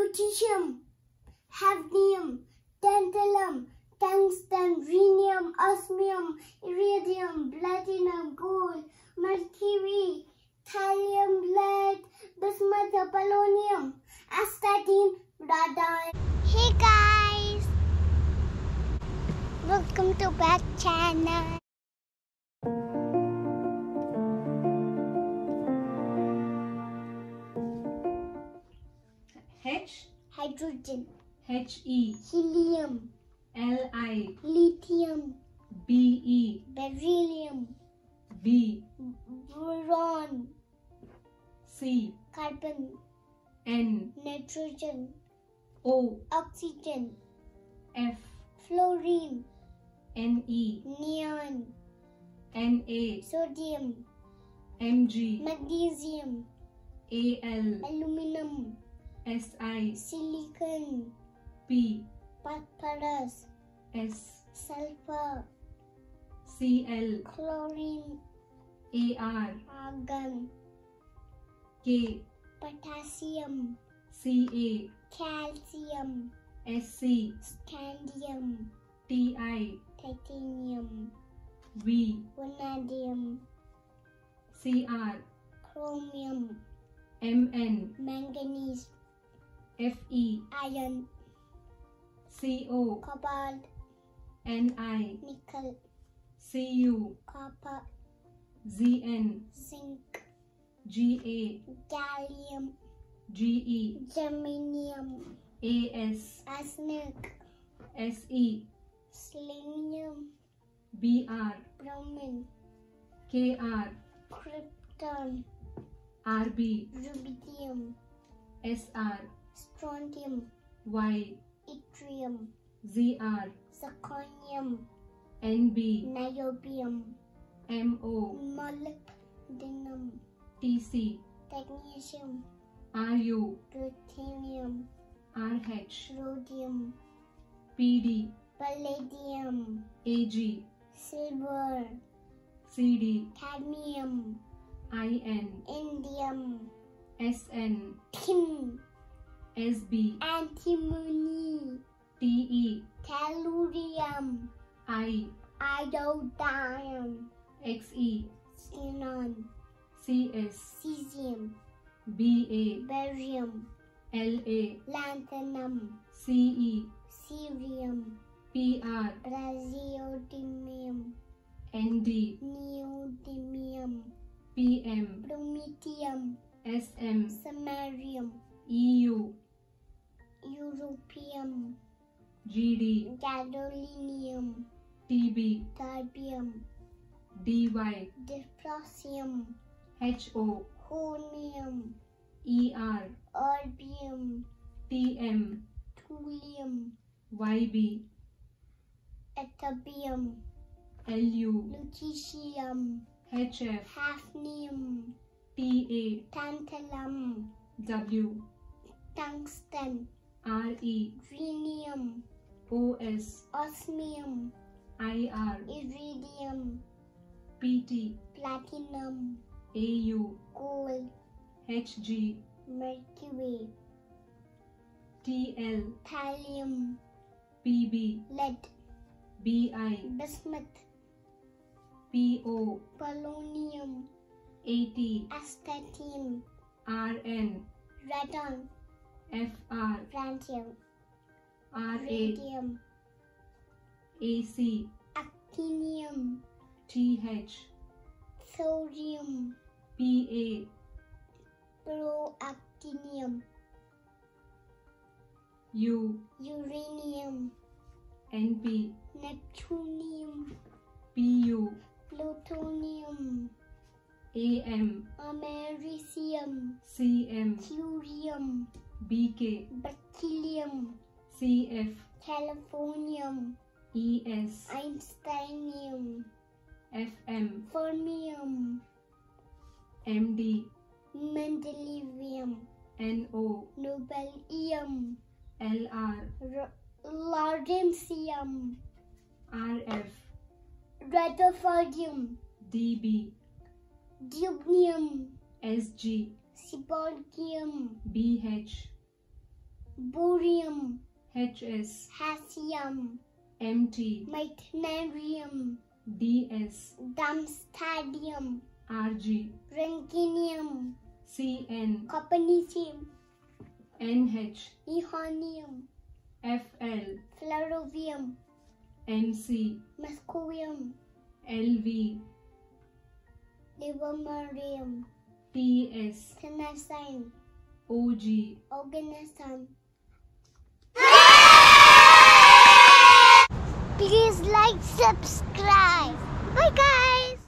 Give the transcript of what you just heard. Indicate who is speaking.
Speaker 1: lutetium, hafnium, tantalum, tungsten, rhenium, osmium, iridium, platinum, gold, mercury, thallium, lead, bismuth, polonium, astatine, radon. Hey guys! Welcome to back channel. Hydrogen,
Speaker 2: H E
Speaker 1: helium,
Speaker 2: L I
Speaker 1: lithium,
Speaker 2: B E
Speaker 1: beryllium,
Speaker 2: B
Speaker 1: boron,
Speaker 2: C
Speaker 1: carbon,
Speaker 2: N
Speaker 1: nitrogen,
Speaker 2: O
Speaker 1: oxygen,
Speaker 2: F
Speaker 1: fluorine,
Speaker 2: N E
Speaker 1: neon,
Speaker 2: N A
Speaker 1: sodium,
Speaker 2: M G
Speaker 1: magnesium,
Speaker 2: A L
Speaker 1: aluminum,
Speaker 2: S I
Speaker 1: silicon,
Speaker 2: P.
Speaker 1: Phosphorus,
Speaker 2: S.
Speaker 1: Sulfur,
Speaker 2: C L.
Speaker 1: Chlorine,
Speaker 2: A R.
Speaker 1: Argon,
Speaker 2: K.
Speaker 1: Potassium,
Speaker 2: C A. Calcium, SC
Speaker 1: scandium,
Speaker 2: T I.
Speaker 1: Titanium,
Speaker 2: V.
Speaker 1: Vanadium,
Speaker 2: C R.
Speaker 1: Chromium,
Speaker 2: M N.
Speaker 1: Manganese,
Speaker 2: F E
Speaker 1: iron,
Speaker 2: C O
Speaker 1: cobalt,
Speaker 2: N I
Speaker 1: nickel,
Speaker 2: C U
Speaker 1: copper,
Speaker 2: Z N
Speaker 1: zinc,
Speaker 2: Ga
Speaker 1: gallium,
Speaker 2: Ge
Speaker 1: germanium,
Speaker 2: A S
Speaker 1: arsenic,
Speaker 2: S E
Speaker 1: selenium,
Speaker 2: B R
Speaker 1: bromine,
Speaker 2: K R
Speaker 1: krypton,
Speaker 2: R B
Speaker 1: rubidium,
Speaker 2: S R
Speaker 1: strontium,
Speaker 2: Y.
Speaker 1: Yttrium,
Speaker 2: Z R.
Speaker 1: Zirconium,
Speaker 2: N B.
Speaker 1: Niobium,
Speaker 2: M O.
Speaker 1: Molybdenum,
Speaker 2: T C.
Speaker 1: Technetium,
Speaker 2: R U.
Speaker 1: Ruthenium,
Speaker 2: R H.
Speaker 1: Rhodium,
Speaker 2: P D.
Speaker 1: Palladium,
Speaker 2: A G.
Speaker 1: Silver,
Speaker 2: C D.
Speaker 1: Cadmium,
Speaker 2: I N.
Speaker 1: Indium,
Speaker 2: S N.
Speaker 1: Tin,
Speaker 2: S B.
Speaker 1: Antimony,
Speaker 2: T E.
Speaker 1: Tellurium,
Speaker 2: I.
Speaker 1: Iodine,
Speaker 2: X E.
Speaker 1: Xenon,
Speaker 2: C S.
Speaker 1: Cesium,
Speaker 2: B
Speaker 1: barium,
Speaker 2: A L A.
Speaker 1: Lanthanum,
Speaker 2: C E.
Speaker 1: Cerium,
Speaker 2: P R.
Speaker 1: Praseodymium,
Speaker 2: N D.
Speaker 1: Neodymium,
Speaker 2: P M.
Speaker 1: Promethium,
Speaker 2: S M.
Speaker 1: Samarium,
Speaker 2: E U
Speaker 1: europium,
Speaker 2: G D
Speaker 1: gadolinium,
Speaker 2: T B
Speaker 1: terbium,
Speaker 2: D Y
Speaker 1: dysprosium,
Speaker 2: H O
Speaker 1: holmium,
Speaker 2: E R
Speaker 1: erbium,
Speaker 2: T M
Speaker 1: thulium,
Speaker 2: Y B
Speaker 1: ytterbium,
Speaker 2: L U
Speaker 1: lutetium,
Speaker 2: H F
Speaker 1: hafnium,
Speaker 2: T
Speaker 1: tantalum,
Speaker 2: W.
Speaker 1: tungsten,
Speaker 2: R E.
Speaker 1: Rhenium,
Speaker 2: O S.
Speaker 1: Osmium,
Speaker 2: I R.
Speaker 1: Iridium,
Speaker 2: P T.
Speaker 1: Platinum,
Speaker 2: A U.
Speaker 1: Gold,
Speaker 2: H G.
Speaker 1: Mercury,
Speaker 2: T L.
Speaker 1: Thallium,
Speaker 2: P B.
Speaker 1: Lead,
Speaker 2: B I.
Speaker 1: Bismuth,
Speaker 2: P O.
Speaker 1: Polonium,
Speaker 2: A T.
Speaker 1: Astatine,
Speaker 2: R N.
Speaker 1: Radon,
Speaker 2: F R
Speaker 1: francium,
Speaker 2: R A
Speaker 1: radium,
Speaker 2: A C.
Speaker 1: Actinium,
Speaker 2: T H.
Speaker 1: Thorium,
Speaker 2: P A.
Speaker 1: Proactinium,
Speaker 2: U.
Speaker 1: Uranium,
Speaker 2: N P.
Speaker 1: Neptunium,
Speaker 2: P U.
Speaker 1: Plutonium,
Speaker 2: A M.
Speaker 1: Americium,
Speaker 2: C M
Speaker 1: thurium,
Speaker 2: B K.
Speaker 1: Berkelium,
Speaker 2: C F.
Speaker 1: Californium,
Speaker 2: E S.
Speaker 1: Einsteinium,
Speaker 2: F M.
Speaker 1: Fermium,
Speaker 2: M D.
Speaker 1: Mendelevium,
Speaker 2: N O.
Speaker 1: Nobelium,
Speaker 2: L R.
Speaker 1: R- lawrencium,
Speaker 2: R F.
Speaker 1: Rutherfordium,
Speaker 2: D B.
Speaker 1: Dubnium,
Speaker 2: S G B H.
Speaker 1: Bohrium,
Speaker 2: HS,
Speaker 1: hassium,
Speaker 2: MT,
Speaker 1: meitnerium,
Speaker 2: DS,
Speaker 1: darmstadtium,
Speaker 2: RG,
Speaker 1: rankinium,
Speaker 2: CN,
Speaker 1: copernicium,
Speaker 2: NH,
Speaker 1: nihonium,
Speaker 2: FL,
Speaker 1: fluorovium,
Speaker 2: MC,
Speaker 1: moscovium,
Speaker 2: LV,
Speaker 1: livermorium,
Speaker 2: PS
Speaker 1: Tennessine
Speaker 2: OG
Speaker 1: Organism Please like, subscribe. Bye guys!